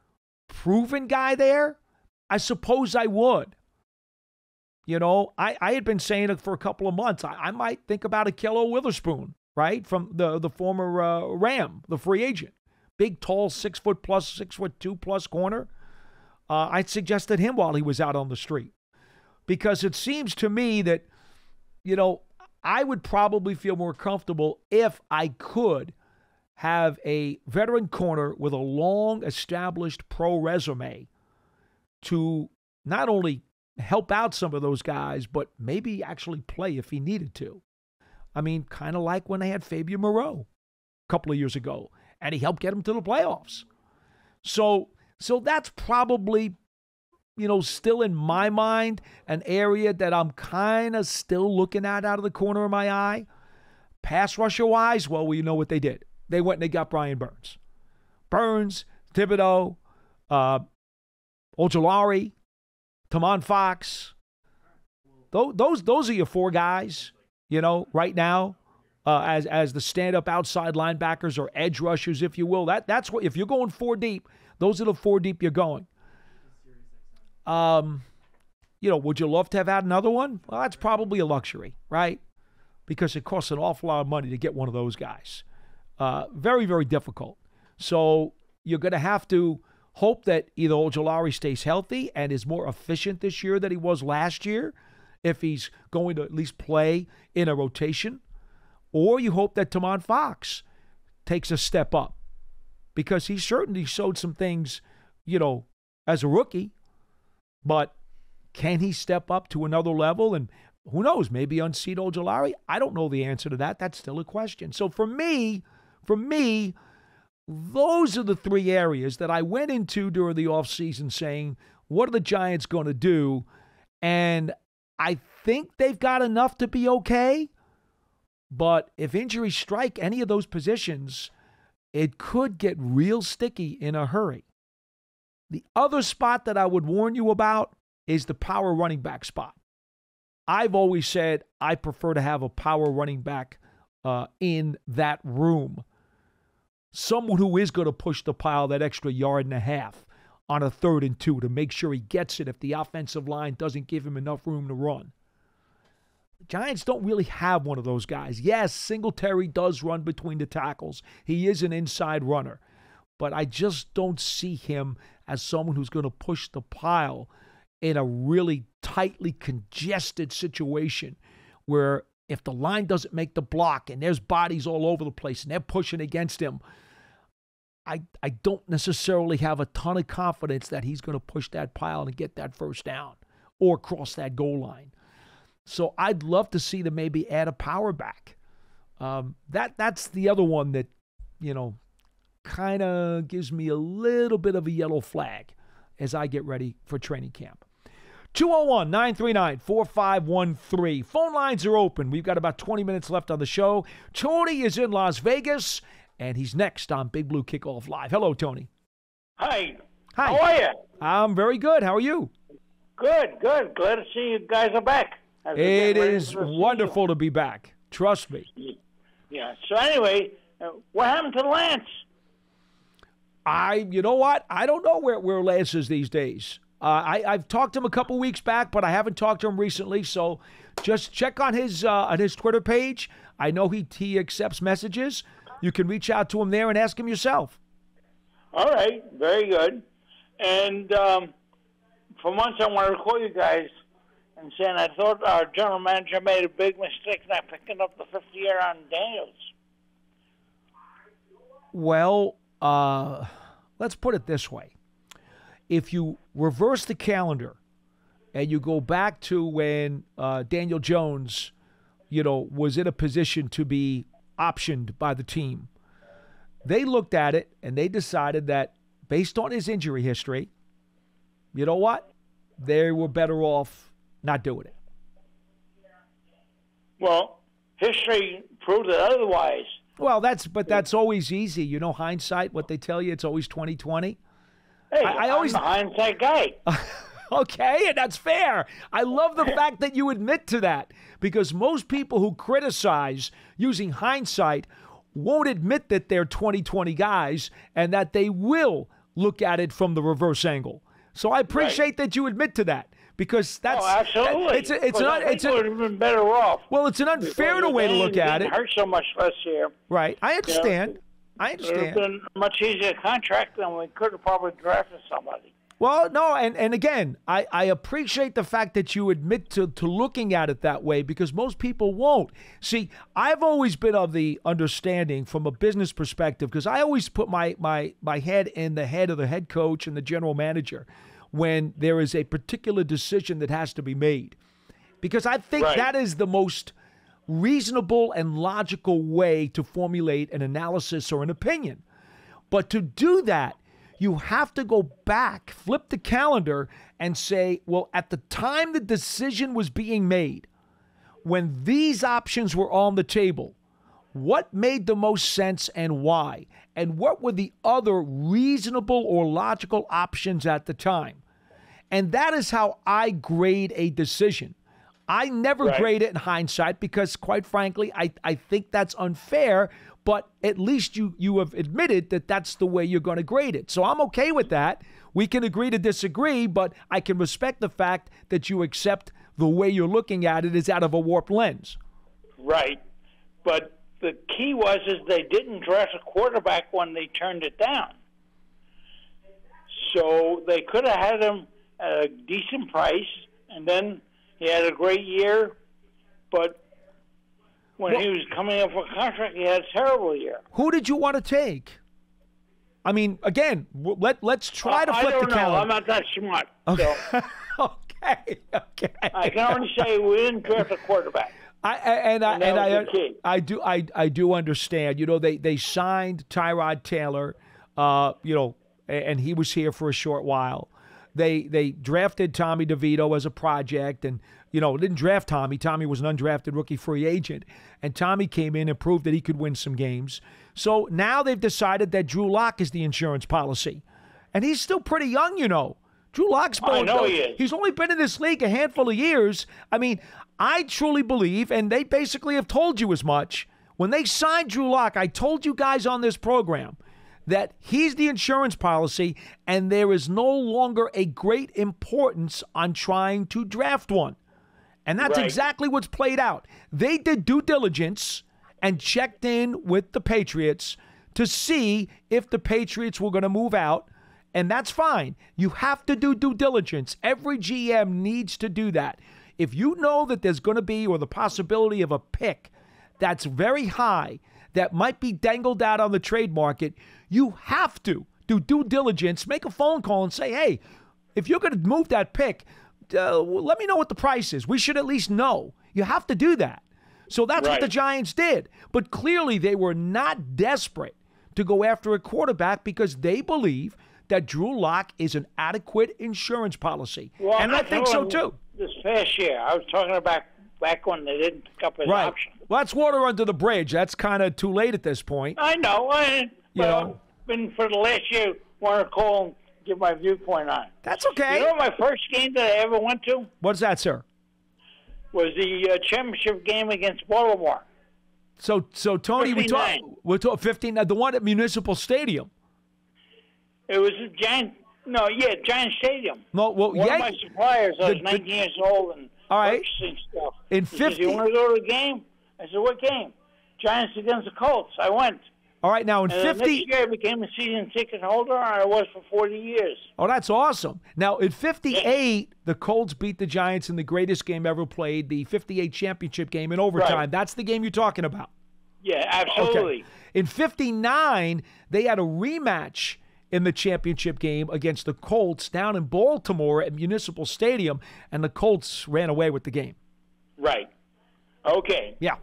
proven guy there? I suppose I would. You know, I, I had been saying it for a couple of months. I, I might think about Ahkello Witherspoon, right? From the, the former uh, Ram, the free agent. Big, tall, six foot plus, six foot two plus corner. Uh, I suggested him while he was out on the street because it seems to me that you know, I would probably feel more comfortable if I could have a veteran corner with a long established pro resume to not only help out some of those guys, but maybe actually play if he needed to. I mean, kind of like when they had Fabian Moreau a couple of years ago, and he helped get them to the playoffs. So, so that's probably you know, still in my mind, an area that I'm kind of still looking at out of the corner of my eye. Pass rusher wise, well, we know what they did. They went and they got Brian Burns. Burns, Thibodeaux, uh, Ojulari, Tomon Fox. Those, those, those are your four guys, you know, right now. Uh, as as the stand up outside linebackers or edge rushers, if you will. That that's what if you're going four deep, those are the four deep you're going. Um, you know, would you love to have had another one? Well, that's probably a luxury, right? Because it costs an awful lot of money to get one of those guys. Uh, very, very difficult. So you're going to have to hope that either Ojulari stays healthy and is more efficient this year than he was last year, if he's going to at least play in a rotation, or you hope that Tomon Fox takes a step up because he certainly showed some things, you know, as a rookie but can he step up to another level? And who knows, maybe unseat Ojulari? I don't know the answer to that. That's still a question. So for me, for me, those are the three areas that I went into during the offseason saying, what are the Giants going to do? And I think they've got enough to be okay. But if injuries strike any of those positions, it could get real sticky in a hurry. The other spot that I would warn you about is the power running back spot. I've always said I prefer to have a power running back uh, in that room. Someone who is going to push the pile that extra yard and a half on a third and two to make sure he gets it if the offensive line doesn't give him enough room to run. Giants don't really have one of those guys. Yes, Singletary does run between the tackles, he is an inside runner, but I just don't see him as someone who's going to push the pile in a really tightly congested situation where if the line doesn't make the block and there's bodies all over the place and they're pushing against him, I, I don't necessarily have a ton of confidence that he's going to push that pile and get that first down or cross that goal line. So I'd love to see them maybe add a power back. Um, that that's the other one that you know kind of gives me a little bit of a yellow flag as I get ready for training camp. 201 939 4513. Phone lines are open. We've got about 20 minutes left on the show. Tony is in Las Vegas, and he's next on Big Blue Kickoff Live. Hello, Tony. Hi. Hi. How are you? I'm very good. How are you? Good, good. Glad to see you guys are back. It is we It get ready is for the wonderful to be back. Trust me. Yeah. So anyway, uh, what happened to Lance? I, you know what? I don't know where, where Lance is these days. Uh, I, I've talked to him a couple weeks back, but I haven't talked to him recently. So just check on his uh, on his Twitter page. I know he he accepts messages. You can reach out to him there and ask him yourself. All right, very good. And um, for once, I want to call you guys and saying I thought our general manager made a big mistake not picking up the 50 year on Daniels. Well, uh, let's put it this way: if you reverse the calendar and you go back to when uh, Daniel Jones, you know, was in a position to be optioned by the team, they looked at it and they decided that based on his injury history, you know what, they were better off not doing it. Well, history proved it otherwise. Well, that's but that's always easy, you know. Hindsight, what they tell you, it's always twenty twenty. Hey, I- I I'm always- the hindsight guy. Okay, and that's fair. I love the fact that you admit to that because most people who criticize using hindsight won't admit that they're 2020 guys and that they will look at it from the reverse angle. So I appreciate that you admit to that because oh, that's oh, absolutely. It's a, it's I it's a, would have been better off. well, it's an unfair way to look at it. Hurt so much less year. Right. I understand. I It would have been a much easier contract than we could have probably drafted somebody. Well, no, and, and again, I, I appreciate the fact that you admit to, to looking at it that way because most people won't. See, I've always been of the understanding from a business perspective because I always put my, my, my head in the head of the head coach and the general manager when there is a particular decision that has to be made. Because I think Right. that is the most reasonable and logical way to formulate an analysis or an opinion. But to do that, you have to go back, flip the calendar, and say, well, at the time the decision was being made, when these options were on the table, what made the most sense and why? And what were the other reasonable or logical options at the time? And that is how I grade a decision. I never Right. grade it in hindsight because, quite frankly, I, I think that's unfair. But at least you you have admitted that that's the way you're going to grade it. So I'm okay with that. We can agree to disagree, but I can respect the fact that you accept the way you're looking at it is out of a warped lens. Right. But the key was is they didn't draft a quarterback when they turned it down. So they could have had him at a decent price, and then he had a great year. But when he was coming up for a contract, he had a terrible year. Who did you want to take? I mean, again, let let's try to flip the calendar. I don't know. I'm not that smart. Okay. So okay, okay. I can only say we didn't draft a quarterback. I, and I And and I, was the key. I do I I do understand. You know, they they signed Tyrod Taylor, uh, you know, and he was here for a short while. They they drafted Tommy DeVito as a project, and you know didn't draft Tommy. Tommy was an undrafted rookie free agent, and Tommy came in and proved that he could win some games. So now they've decided that Drew Lock is the insurance policy, and he's still pretty young, you know. Drew Lock's I know he is. He's only been in this league a handful of years. I mean, I truly believe, and they basically have told you as much. When they signed Drew Lock, I told you guys on this program that he's the insurance policy, and there is no longer a great importance on trying to draft one. And that's Right. exactly what's played out. They did due diligence and checked in with the Patriots to see if the Patriots were going to move out. And that's fine. You have to do due diligence. Every GM needs to do that. If you know that there's going to be or the possibility of a pick that's very high that might be dangled out on the trade market, you have to do due diligence, make a phone call and say, hey, if you're going to move that pick, uh, let me know what the price is. We should at least know. You have to do that. So that's what the Giants did. But clearly, they were not desperate to go after a quarterback because they believe that Drew Lock is an adequate insurance policy, Well, and I'm I think so too. This past year, I was talking about back when they didn't pick up his Right. option. Well, that's water under the bridge. That's kind of too late at this point. I know. I, You but know. Been for the last year. Want to call and give my viewpoint on. it. That's okay. You know, my first game that I ever went to What's that, sir? was the uh, championship game against Baltimore. So, so Tony, we talk. 59. We're talking fifteen. uh, The one at Municipal Stadium. It was a giant. No, yeah, Giant Stadium. No, well, One yeah. of my suppliers, I was the- 19 years old and All right. stuff. In he says, 50 you want to go to the game? I said, what game? Giants against the Colts. I went. All right, now in And fifty. next year, I became a season ticket holder, and I was for 40 years. Oh, that's awesome. Now, in 58, the Colts beat the Giants in the greatest game ever played, the 58 championship game in overtime. Right. That's the game you're talking about. Yeah, absolutely. In 59, they had a rematch in the championship game against the Colts down in Baltimore at Municipal Stadium, and the Colts ran away with the game. Right. Okay. Yeah.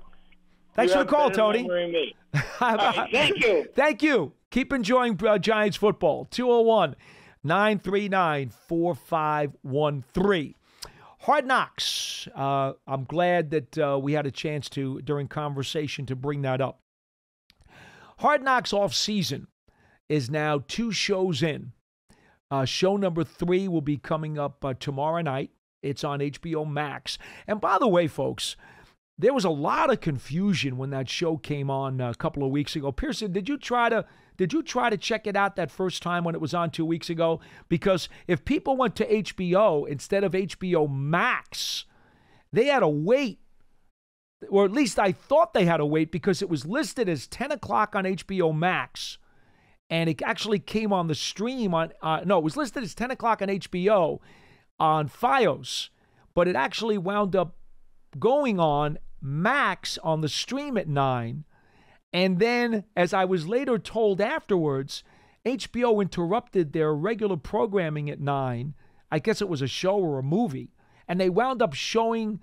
Thanks You for the call, Tony. memory me. All right, thank you. Thank you. Keep enjoying uh, Giants football. 201 939 4513. Hard Knocks. Uh, I'm glad that uh, we had a chance to, during conversation, to bring that up. Hard Knocks off season is now two shows in. Uh, show number three will be coming up uh, tomorrow night. It's on HBO Max. And by the way, folks, there was a lot of confusion when that show came on uh, a couple of weeks ago. Pearson, did you try to did you try to check it out that first time when it was on two weeks ago? Because if people went to HBO instead of HBO Max, they had to wait, or at least I thought they had to wait because it was listed as 10 o'clock on HBO Max, and it actually came on the stream on uh, no, it was listed as 10 o'clock on HBO on FiOS, but it actually wound up going on Max on the stream at 9. And then, as I was later told afterwards, HBO interrupted their regular programming at 9. I guess it was a show or a movie. And they wound up showing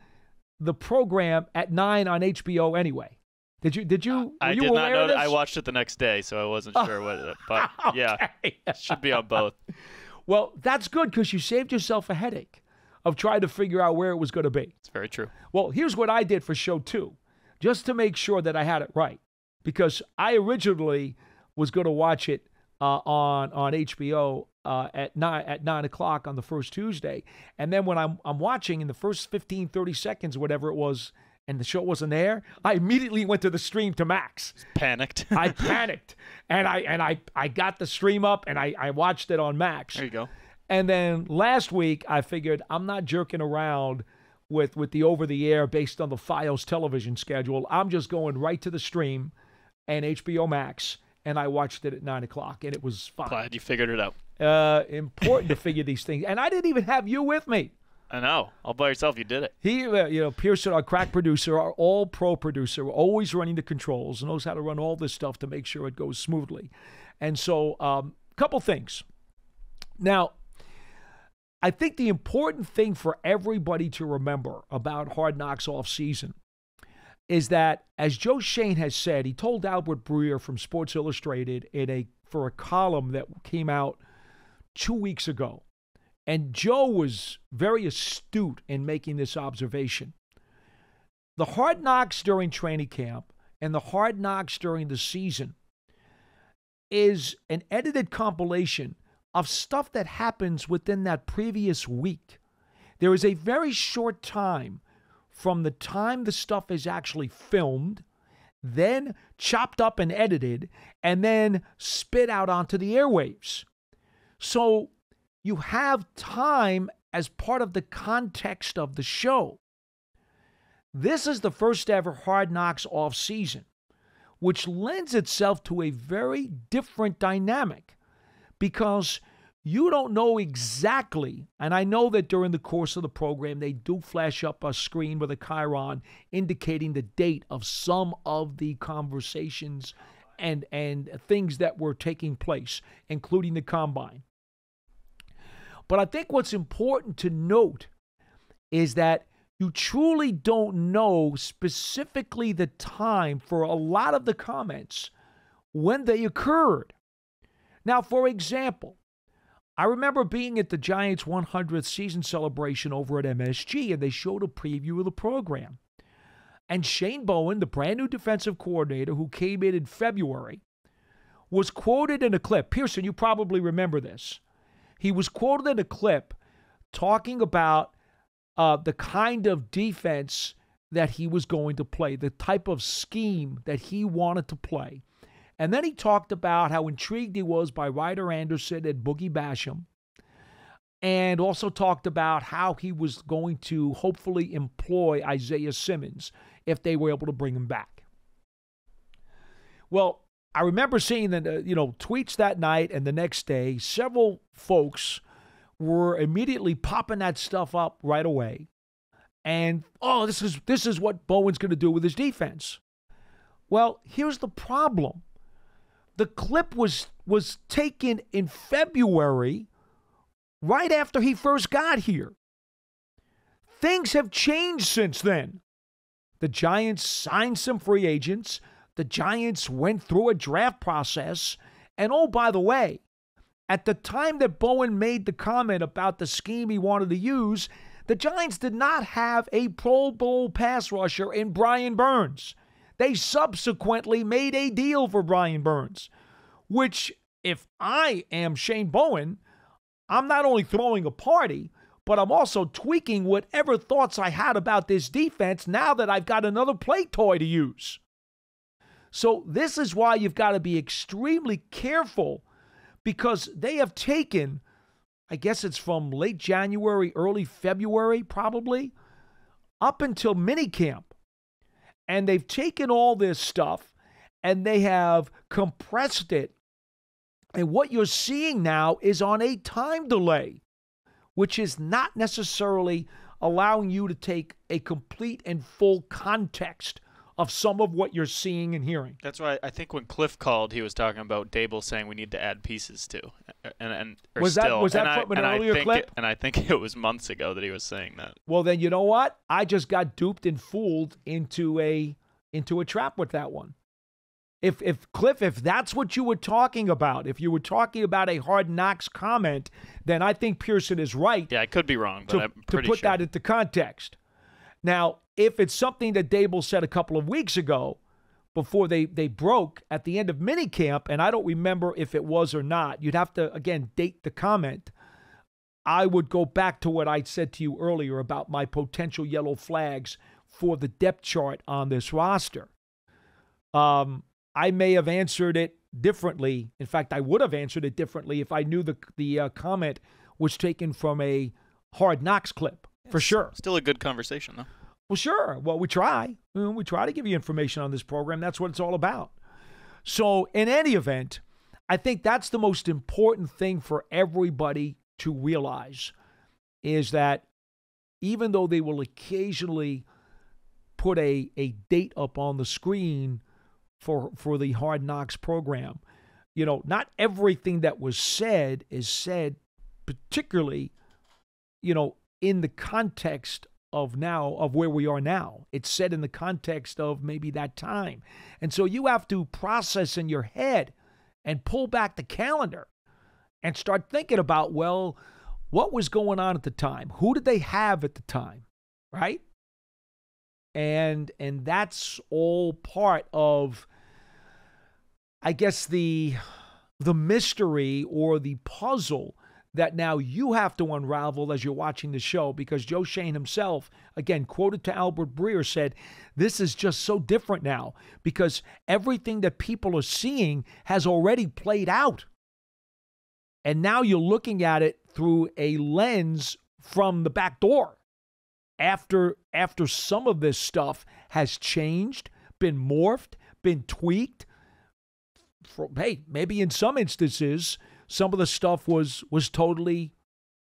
the program at 9 on HBO anyway. Did you, did you, I you did not know that. I watched it the next day, so I wasn't sure what. It, but yeah, Okay. should be on both. Well, that's good because you saved yourself a headache of trying to figure out where it was going to be. It's very true. Well, here's what I did for show two, just to make sure that I had it right, because I originally was going to watch it uh, on on HBO uh, at nine at nine o'clock on the first Tuesday, and then when I'm I'm watching in the first 15, 30 seconds, whatever it was, and the show wasn't there, I immediately went to the stream to Max. Panicked. I panicked, and I and I I got the stream up, and I I watched it on Max. there you go. And then last week, I figured I'm not jerking around with with the over the air based on the FiOS television schedule. I'm just going right to the stream and HBO Max, and I watched it at nine o'clock, and it was fine. Glad you figured it out. Uh, important to figure these things, and I didn't even have you with me. I know. All by yourself, you did it. He, uh, you know, Pearson, our crack producer, our all pro producer, always running the controls, knows how to run all this stuff to make sure it goes smoothly. And so, um, couple things. Now, I think the important thing for everybody to remember about Hard Knocks off season is that, as Joe Schoen has said, he told Albert Breer from Sports Illustrated in a for a column that came out two weeks ago. And Joe was very astute in making this observation. The hard knocks during training camp and the hard knocks during the season is an edited compilation of stuff that happens within that previous week. There is a very short time from the time the stuff is actually filmed, then chopped up and edited, and then spit out onto the airwaves. So you have time as part of the context of the show. This is the first ever Hard Knocks off season, which lends itself to a very different dynamic because you don't know exactly, and I know that during the course of the program, they do flash up a screen with a chyron indicating the date of some of the conversations and, and things that were taking place, including the combine. But I think what's important to note is that you truly don't know specifically the time for a lot of the comments when they occurred. Now, for example, I remember being at the Giants 100th season celebration over at MSG, and they showed a preview of the program. And Shane Bowen, the brand new defensive coordinator who came in in February, was quoted in a clip. Pearson, you probably remember this. He was quoted in a clip talking about uh, the kind of defense that he was going to play, the type of scheme that he wanted to play. And then he talked about how intrigued he was by Ryder Anderson and Boogie Basham, and also talked about how he was going to hopefully employ Isaiah Simmons if they were able to bring him back. Well, I remember seeing the uh, you know tweets that night and the next day. Several folks were immediately popping that stuff up right away, and oh, this is this is what Bowen's going to do with his defense. Well, here's the problem: the clip was was taken in February, right after he first got here. Things have changed since then. The Giants signed some free agents. The Giants went through a draft process. And oh, by the way, at the time that Bowen made the comment about the scheme he wanted to use, the Giants did not have a Pro Bowl pass rusher in Brian Burns. They subsequently made a deal for Brian Burns, which, if I am Shane Bowen, I'm not only throwing a party, but I'm also tweaking whatever thoughts I had about this defense now that I've got another play toy to use. So, this is why you've got to be extremely careful because they have taken, I guess it's from late January, early February, probably, up until minicamp. And they've taken all this stuff and they have compressed it. And what you're seeing now is on a time delay, which is not necessarily allowing you to take a complete and full context of some of what you're seeing and hearing. That's why I think when Cliff called, he was talking about Daboll saying we need to add pieces to, and and Was that- still, was that and I- from an I earlier think clip? It, and I think it was months ago that he was saying that. Well, then you know what? I just got duped and fooled into a into a trap with that one. If if Cliff, if that's what you were talking about, if you were talking about a hard knocks comment, then I think Pearson is right Yeah, I could be wrong, but to, I'm to put sure. that into context. Now, if it's something that Daboll said a couple of weeks ago, before they they broke at the end of minicamp, and I don't remember if it was or not. You'd have to again date the comment. I would go back to what I said to you earlier about my potential yellow flags for the depth chart on this roster. Um, I may have answered it differently. In fact, I would have answered it differently if I knew the the uh, comment was taken from a hard knocks clip for sure. Still a good conversation though. Well, sure. Well, we try. You know, We try to give you information on this program. That's what it's all about. So, in any event, I think that's the most important thing for everybody to realize is that even though they will occasionally put a, a date up on the screen for for the Hard Knocks program, you know, not everything that was said is said particularly, you know, in the context of now of where we are now. It's said in the context of maybe that time. And so you have to process in your head and pull back the calendar and start thinking about, well, what was going on at the time? Who did they have at the time? Right? And and that's all part of I guess the the mystery or the puzzle that now you have to unravel as you're watching the show because Joe Schoen himself, again, quoted to Albert Breer, said, This is just so different now because everything that people are seeing has already played out. And now you're looking at it through a lens from the back door. After after some of this stuff has changed, been morphed, been tweaked, for, hey, maybe in some instances, some of the stuff was was totally,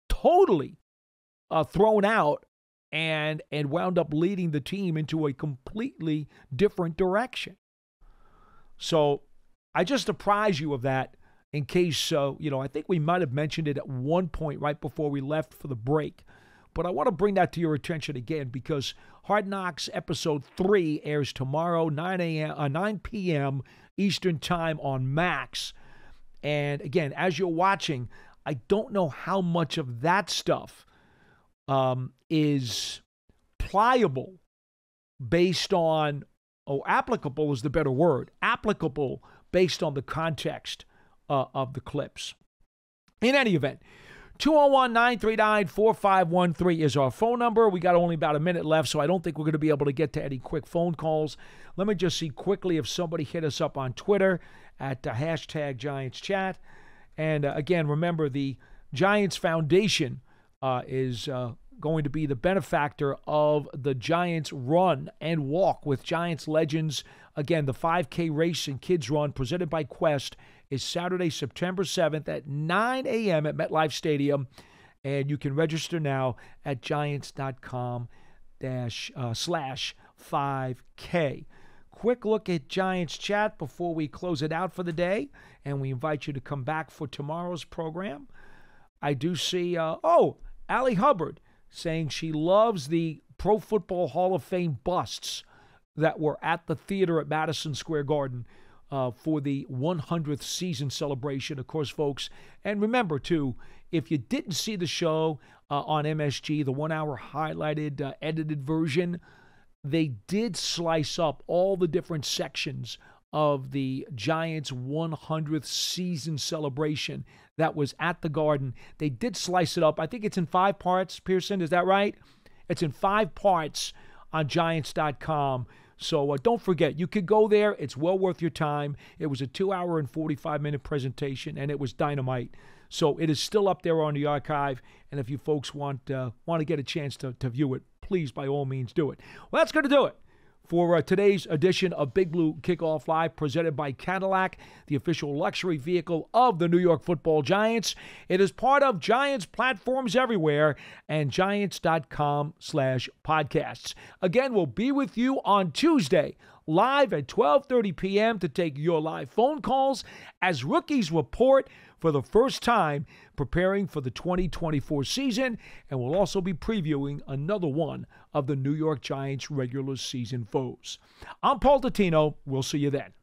totally uh, thrown out and and wound up leading the team into a completely different direction. So I just apprise you of that in case uh, you know. I think we might have mentioned it at one point right before we left for the break. But I want to bring that to your attention again because Hard Knocks episode three airs tomorrow, 9 a.m. Uh, 9 p.m. Eastern time on Max. And again, as you're watching, I don't know how much of that stuff um, is pliable based on, oh, applicable is the better word, applicable based on the context uh, of the clips. In any event, 201 939 4513 is our phone number. We got only about a minute left, so I don't think we're going to be able to get to any quick phone calls. Let me just see quickly if somebody hit us up on Twitter at uh, hashtag Giants Chat. And uh, again, remember the Giants Foundation uh, is uh, going to be the benefactor of the Giants run and walk with Giants legends. Again, the 5K race and kids run presented by Quest is Saturday, September 7th at 9 a.m. at MetLife Stadium. And you can register now at giants.com dash uh, slash 5K. Quick look at Giants chat before we close it out for the day. And we invite you to come back for tomorrow's program. I do see, uh, oh, Allie Hubbard saying she loves the Pro Football Hall of Fame busts that were at the theater at Madison Square Garden uh, for the 100th season celebration, of course, folks. And remember, too, if you didn't see the show uh, on MSG, the one hour highlighted, uh, edited version, they did slice up all the different sections of the Giants' 100th season celebration that was at the Garden. They did slice it up. I think it's in five parts, Pearson. Is that right? It's in five parts on Giants.com. So uh, don't forget, you could go there. It's well worth your time. It was a two hour and 45 minute presentation, and it was dynamite. So it is still up there on the archive. And if you folks want uh, want to get a chance to, to view it, please by all means do it. Well, that's going to do it for uh, today's edition of Big Blue Kickoff Live, presented by Cadillac, the official luxury vehicle of the New York football Giants. It is part of Giants platforms everywhere and giants.com slash podcasts. Again, we'll be with you on Tuesday live at 12:30 p.m. to take your live phone calls as rookies report for the first time preparing for the 2024 season, and we'll also be previewing another one of the New York Giants regular season foes. I'm Paul Dottino. We'll see you then.